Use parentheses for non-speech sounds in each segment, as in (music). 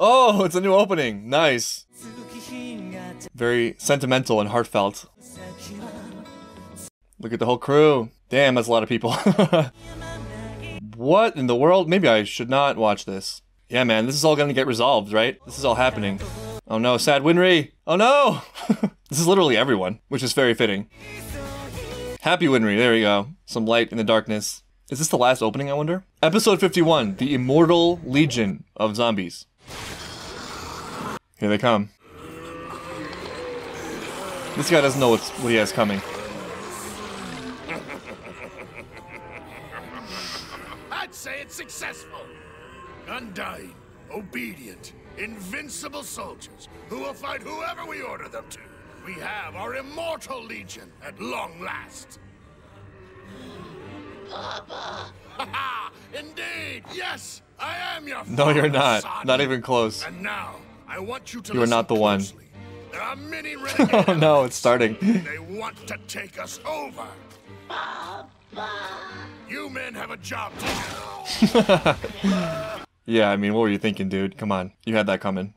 Oh, it's a new opening. Nice. Very sentimental and heartfelt. Look at the whole crew. Damn, that's a lot of people. (laughs) what in the world? Maybe I should not watch this. Yeah, man, this is all gonna get resolved, right? This is all happening. Oh no, sad Winry! Oh no! (laughs) this is literally everyone, which is very fitting. Happy Winry, there we go. Some light in the darkness. Is this the last opening, I wonder? Episode 51 The Immortal Legion of Zombies. Here they come. This guy doesn't know what's, what he has coming. I'd say it's successful. Undying, obedient, invincible soldiers who will fight whoever we order them to. We have our immortal legion at long last. Papa! Indeed, yes, I am your No, you're not. son. Not even close. And now, I want you to You are not the one. closely. There are many (laughs) Oh no, it's starting. They want to take us over. You men have a job to do. (laughs) Yeah, I mean, what were you thinking, dude? Come on. You had that coming.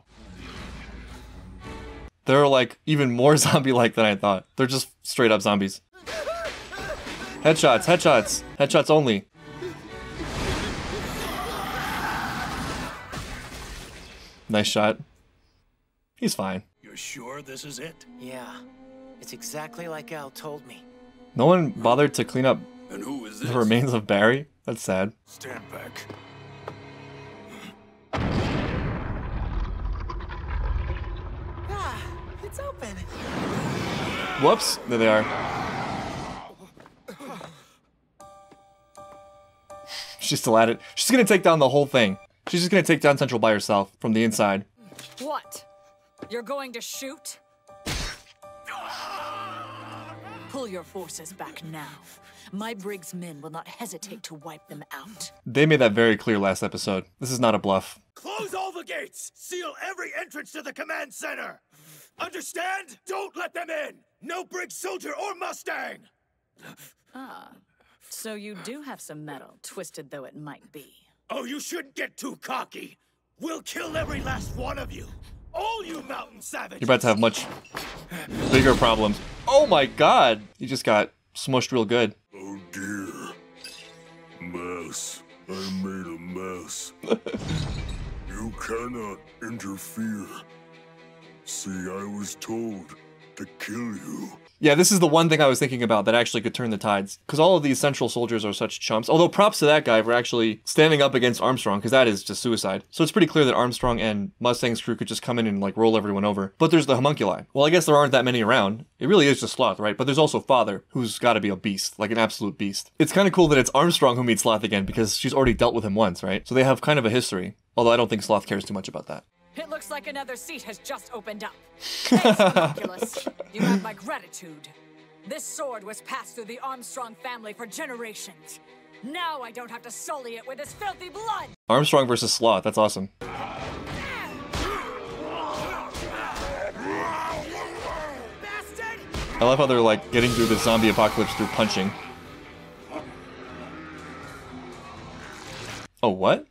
They're like even more (laughs) zombie like than I thought. They're just straight up zombies. Headshots, headshots, headshots only. Nice shot. He's fine. You're sure this is it? Yeah, it's exactly like Al told me. No one bothered to clean up And who is this? the remains of Barry? That's sad. Stand back. Ah, it's open. Whoops. There they are. She's still at it. She's gonna take down the whole thing. She's just gonna take down Central by herself from the inside. What? You're going to shoot? Pull your forces back now. My Briggs men will not hesitate to wipe them out. They made that very clear last episode. This is not a bluff. Close all the gates! Seal every entrance to the command center! Understand? Don't let them in! No Briggs soldier or Mustang! Ah. So you do have some metal, twisted though it might be. Oh, you shouldn't get too cocky! We'll kill every last one of you! All you mountain savages! You're about to have much bigger problems. Oh my god! You just got smushed real good. Oh dear. Mess. I made a mess. (laughs) you cannot interfere. See, I was told to kill you. Yeah, this is the one thing I was thinking about that actually could turn the tides. Because all of these Central soldiers are such chumps. Although props to that guy for actually standing up against Armstrong, because that is just suicide. So it's pretty clear that Armstrong and Mustang's crew could just come in and like roll everyone over. But there's the homunculi. Well, I guess there aren't that many around. It really is just Sloth, right? But there's also Father, who's got to be a beast, like an absolute beast. It's kind of cool that it's Armstrong who meets Sloth again, because she's already dealt with him once, right? So they have kind of a history. Although I don't think Sloth cares too much about that. It looks like another seat has just opened up. (laughs) Thanks, Oculus. You have my gratitude. This sword was passed through the Armstrong family for generations. Now I don't have to sully it with this filthy blood. Armstrong versus Sloth, that's awesome. Bastard! I love how they're like getting through the zombie apocalypse through punching. Oh, what?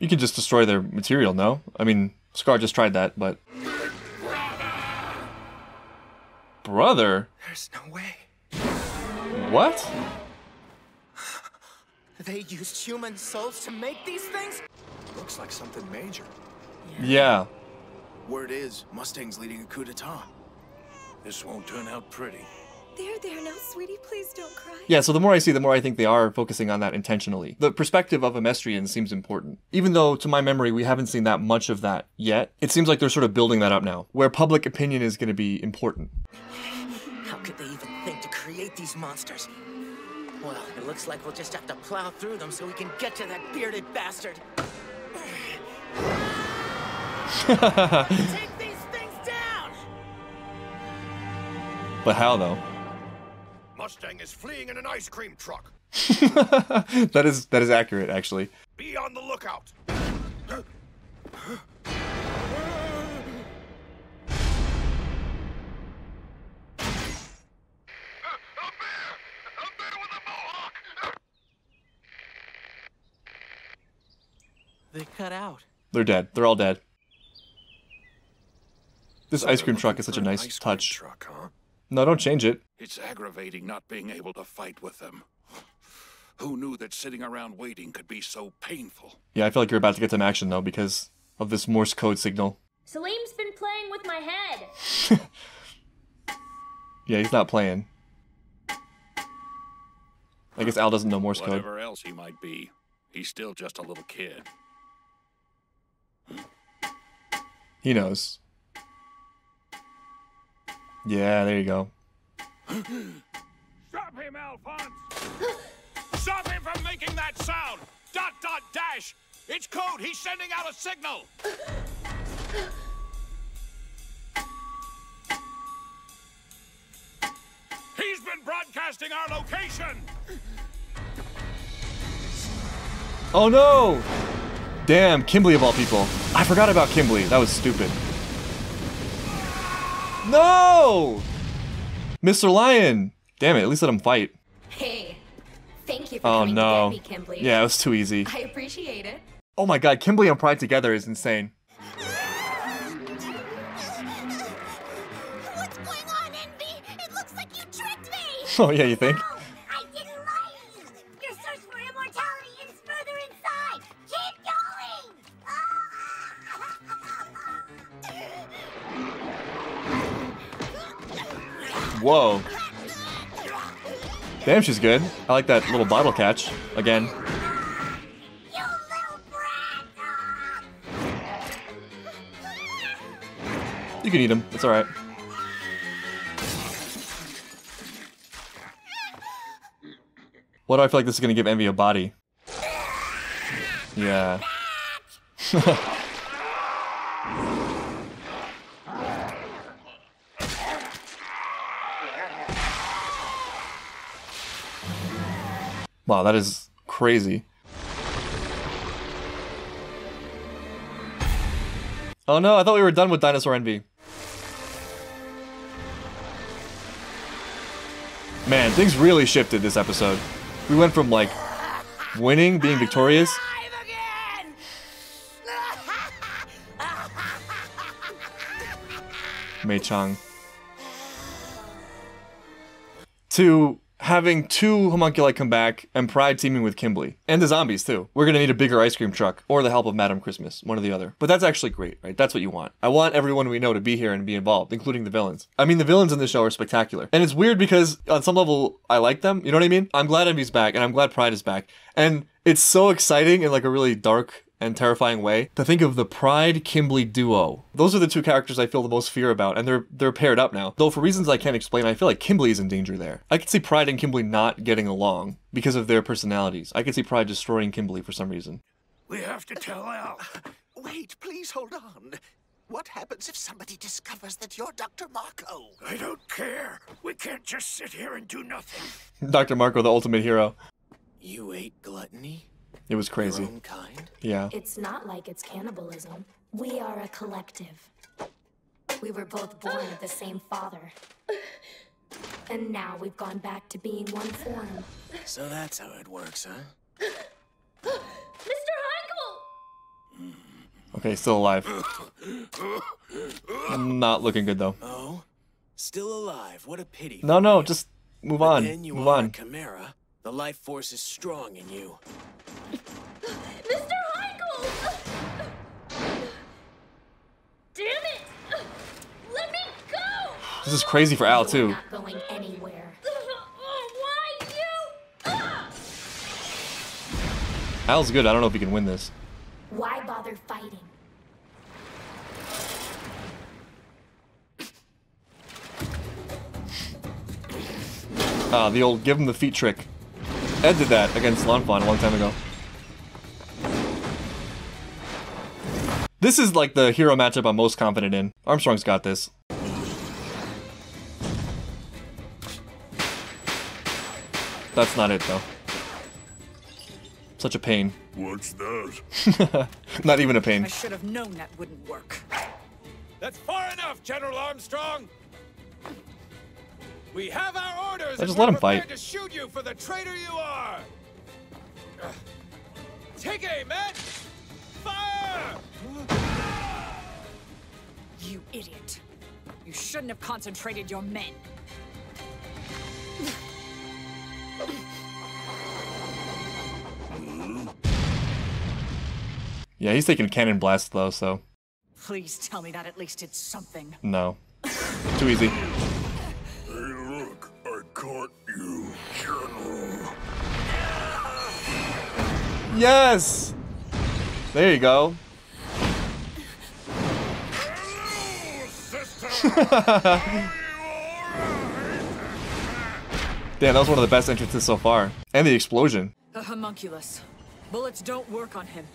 You can just destroy their material, no? I mean, Scar just tried that, but. Brother? There's no way. What? (sighs) They used human souls to make these things? Looks like something major. Yeah. Word is, Mustang's leading a coup d'etat. This won't turn out pretty. There, there, now, sweetie, please don't cry. Yeah, so the more I see, the more I think they are focusing on that intentionally. The perspective of Amestrian seems important. Even though, to my memory, we haven't seen that much of that yet, it seems like they're sort of building that up now, where public opinion is going to be important. How could they even think to create these monsters? Well, it looks like we'll just have to plow through them so we can get to that bearded bastard. (laughs) Take these things down! But how, though? Mustang is fleeing in an ice cream truck. (laughs) that is that is accurate, actually. Be on the lookout. They cut out. They're dead. They're all dead. This So ice cream truck is such a nice touch. Truck, huh? No, don't change it. It's aggravating not being able to fight with them. Who knew that sitting around waiting could be so painful? Yeah, I feel like you're about to get some action though because of this Morse code signal. Selim's been playing with my head. (laughs) Yeah, he's not playing. I guess Al doesn't know Morse code. Whatever else he might be, he's still just a little kid. He knows. Yeah, there you go. Stop him, Alphonse! Stop him from making that sound! Dot dot dash! It's code! He's sending out a signal! He's been broadcasting our location! Oh no! Damn, Kimblee of all people. I forgot about Kimblee. That was stupid. No! Mr. Lion! Damn it, at least let him fight. Hey, thank you for Oh coming no. me. Yeah, it was too easy. I appreciate it. Oh my god, Kimblee and Pride together is insane. What's going on, Envy? It looks like you tricked me! (laughs) Oh yeah, you think? Whoa. Damn, she's good. I like that little bottle catch. Again. You can eat him. It's alright. What do I feel like this is gonna give Envy a body? Yeah. (laughs) wow, that is crazy. Oh no, I thought we were done with Dinosaur Envy. Man, things really shifted this episode. We went from like winning, being victorious. Mei Chang. To having two homunculi come back and Pride teaming with Kimblee. And the zombies too. We're gonna need a bigger ice cream truck or the help of Madame Christmas, one or the other. But that's actually great, right? That's what you want. I want everyone we know to be here and be involved, including the villains. I mean, the villains in this show are spectacular. And it's weird because on some level, I like them. You know what I mean? I'm glad Envy's back and I'm glad Pride is back. And it's so exciting in like a really dark and terrifying way to think of the Pride Kimblee duo. Those are the two characters I feel the most fear about, and they're they're paired up now. Though for reasons I can't explain, I feel like Kimblee is in danger there. I could see Pride and Kimblee not getting along because of their personalities. I could see Pride destroying Kimblee for some reason. We have to tell Al. Wait, please hold on. What happens if somebody discovers that you're Dr. Marcoh? I don't care. We can't just sit here and do nothing. Dr. Marcoh, the ultimate hero. You ate gluttony? It was Your crazy. own kind? Yeah. It's not like it's cannibalism. We are a collective. We were both born of the same father. And now we've gone back to being one form. So that's how it works, huh? Mr. Heinkel! Okay, still alive. I'm not looking good though. Oh? Still alive. What a pity. No, no, just move on. Then you Move are a on. chimera. The life force is strong in you. Mr. Heinkel! Damn it! Let me go! This is crazy for Al too. not going anywhere. Why you? Al's good. I don't know if he can win this. Why bother fighting? Ah, the old give him the feet trick. Ed did that against Lan Fan a long time ago. This is like the hero matchup I'm most confident in. Armstrong's got this. That's not it though. Such a pain. (laughs) What's that? Not even a pain. I should have known that wouldn't work. That's far enough, General Armstrong. We have our orders. Just let him fight. To shoot you for the traitor you are. Take aim, man. Fire! You idiot. You shouldn't have concentrated your men. Yeah, he's taking cannon blast though, so. Please tell me that at least it's something. No. Too easy. Yes! There you go. Hello, sister! Are you alright? Damn, that was one of the best entrances so far. And the explosion. A homunculus. Bullets don't work on him.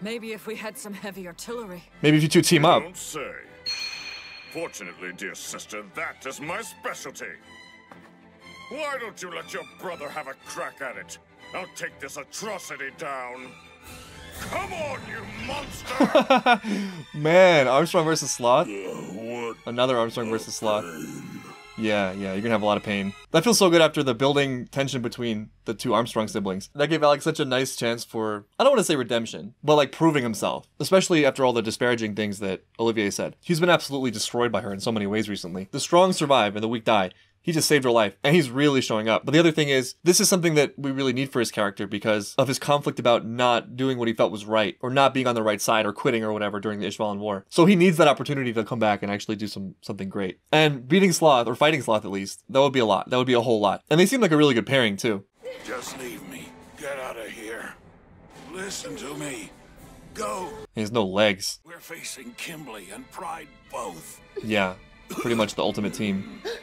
Maybe if we had some heavy artillery. Maybe if you two team up. Don't say. Fortunately, dear sister, that is my specialty. Why don't you let your brother have a crack at it? I'll take this atrocity down. Come on, you monster! (laughs) Man, Armstrong versus Sloth. what? Another Armstrong versus Sloth. Yeah, yeah, you're gonna have a lot of pain. That feels so good after the building tension between the two Armstrong siblings. That gave Alex such a nice chance for, I don't want to say redemption, but like proving himself. Especially after all the disparaging things that Olivier said. He's been absolutely destroyed by her in so many ways recently. The strong survive and the weak die. He just saved her life, and he's really showing up. But the other thing is, this is something that we really need for his character because of his conflict about not doing what he felt was right, or not being on the right side, or quitting, or whatever during the Ishvalan War. So he needs that opportunity to come back and actually do some something great. And beating Sloth, or fighting Sloth at least, that would be a lot. That would be a whole lot. And they seem like a really good pairing too. Just leave me. Get out of here. Listen to me. Go. He has no legs. We're facing Kimblee and Pride both. Yeah, pretty much the ultimate team. (laughs)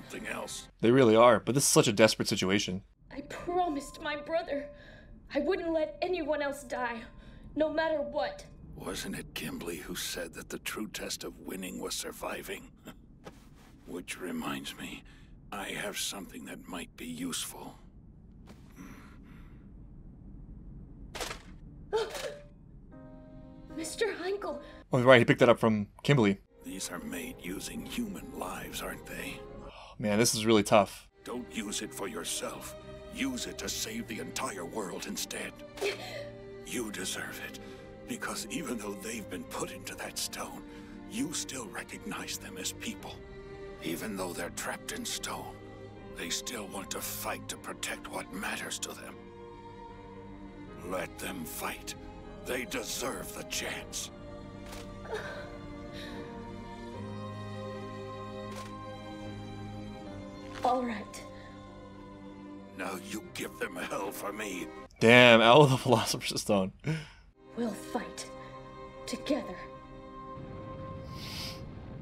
something else. They really are, but this is such a desperate situation. I promised my brother I wouldn't let anyone else die, no matter what. Wasn't it Kimblee who said that the true test of winning was surviving? (laughs) Which reminds me, I have something that might be useful. (gasps) Mr. Heinkel, Oh, right, he picked that up from Kimblee. These are made using human lives, aren't they? Man, this is really tough. Don't use it for yourself. Use it to save the entire world instead. (laughs) You deserve it. Because even though they've been put into that stone, you still recognize them as people. Even though they're trapped in stone, they still want to fight to protect what matters to them. Let them fight. They deserve the chance. (laughs) all right. Now you give them hell for me. Damn, out of the Philosopher's Stone. We'll fight. Together.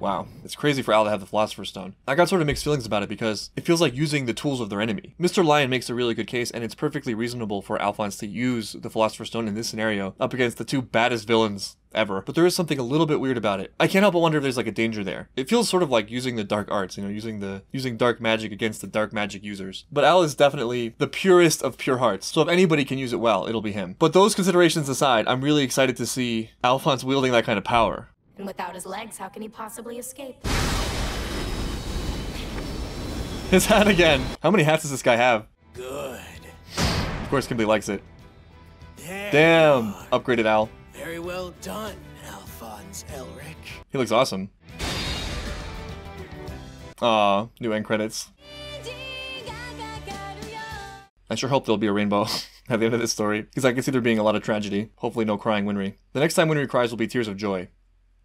Wow, it's crazy for Al to have the Philosopher's Stone. I got sort of mixed feelings about it because it feels like using the tools of their enemy. Mr. Lion makes a really good case, and it's perfectly reasonable for Alphonse to use the Philosopher's Stone in this scenario up against the two baddest villains ever. But there is something a little bit weird about it. I can't help but wonder if there's like a danger there. It feels sort of like using the dark arts, you know, using the using dark magic against the dark magic users. But Al is definitely the purest of pure hearts. So if anybody can use it well, it'll be him. But those considerations aside, I'm really excited to see Alphonse wielding that kind of power. And without his legs, how can he possibly escape? His hat again. How many hats does this guy have? Good. Of course, Kimblee likes it. There Damn, upgraded Al. Very well done, Alphonse Elric. He looks awesome. Aw, new end credits. I sure hope there'll be a rainbow (laughs) at the end of this story, because I can see there being a lot of tragedy. Hopefully, no crying Winry. The next time Winry cries will be tears of joy.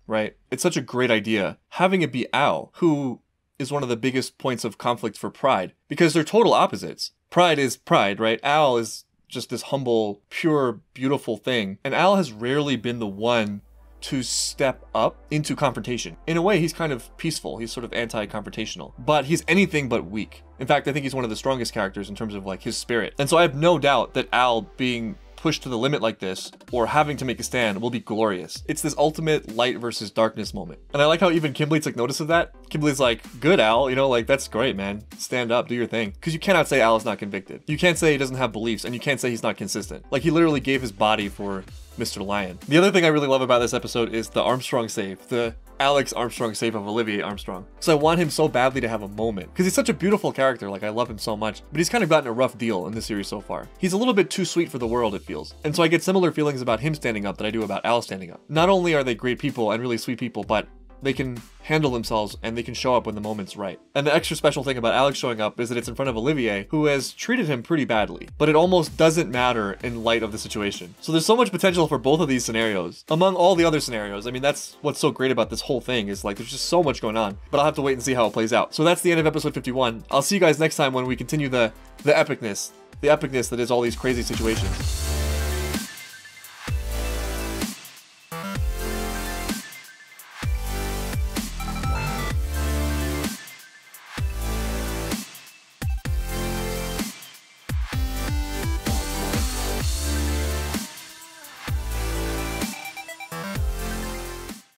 Right? It's such a great idea. Having it be Al, who is one of the biggest points of conflict for Pride, because they're total opposites. Pride is Pride, right? Al is just this humble, pure, beautiful thing. And Al has rarely been the one to step up into confrontation. In a way, he's kind of peaceful. He's sort of anti-confrontational, but he's anything but weak. In fact, I think he's one of the strongest characters in terms of like his spirit. And so I have no doubt that Al being pushed to the limit like this, or having to make a stand, will be glorious. It's this ultimate light versus darkness moment. And I like how even Kimblee took notice of that. Kimblee's like, good Al, you know, like that's great, man. Stand up, do your thing. Because you cannot say Al is not convicted. You can't say he doesn't have beliefs, and you can't say he's not consistent. Like he literally gave his body for Mr. Lion. The other thing I really love about this episode is the Armstrong save. The Alex Armstrong save of Olivier Armstrong. So I want him so badly to have a moment because he's such a beautiful character. Like I love him so much, but he's kind of gotten a rough deal in the series so far. He's a little bit too sweet for the world, it feels. And so I get similar feelings about him standing up that I do about Al standing up. Not only are they great people and really sweet people, but they can handle themselves and they can show up when the moment's right. And the extra special thing about Alex showing up is that it's in front of Olivier, who has treated him pretty badly. But it almost doesn't matter in light of the situation. So there's so much potential for both of these scenarios. Among all the other scenarios, I mean, that's what's so great about this whole thing is like there's just so much going on. But I'll have to wait and see how it plays out. So that's the end of episode 51. I'll see you guys next time when we continue the the epicness, the epicness that is all these crazy situations.